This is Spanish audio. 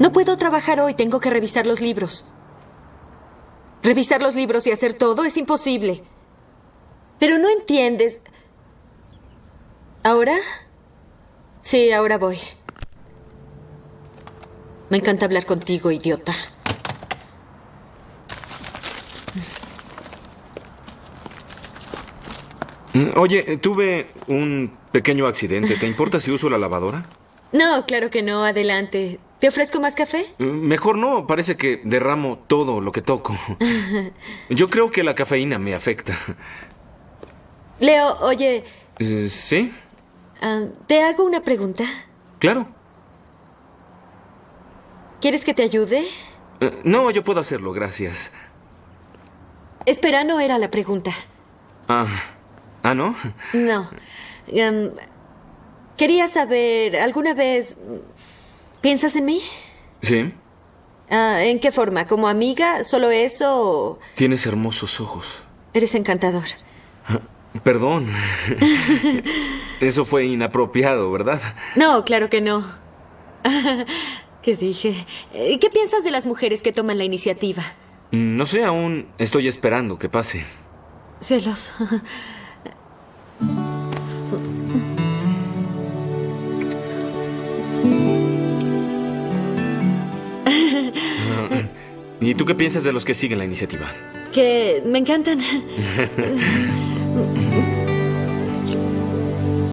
No puedo trabajar hoy, tengo que revisar los libros. Revisar los libros y hacer todo es imposible. Pero no entiendes. ¿Ahora? Sí, ahora voy. Me encanta hablar contigo, idiota. Mm, Oye, tuve un pequeño accidente. ¿Te importa si uso la lavadora? No, claro que no, adelante. ¿Te ofrezco más café? Mm, Mejor no, parece que derramo todo lo que toco. Yo creo que la cafeína me afecta. Leo, oye, Eh, ¿Sí? ah, te hago una pregunta. Claro. ¿Quieres que te ayude? Eh, No, yo puedo hacerlo, gracias. Espera, no era la pregunta. Ah, ¿ah no? No. Em, quería saber, ¿alguna vez piensas en mí? Sí. Ah, ¿En qué forma? ¿Como amiga? ¿Solo eso? o Tienes hermosos ojos. Eres encantador. Perdón. Eso fue inapropiado, ¿verdad? No, claro que no. ¿Qué dije? Eh, ¿Qué piensas de las mujeres que toman la iniciativa? Mm, No sé, aún estoy esperando que pase. Celos. ¿Y tú qué piensas de los que siguen la iniciativa? Que me encantan.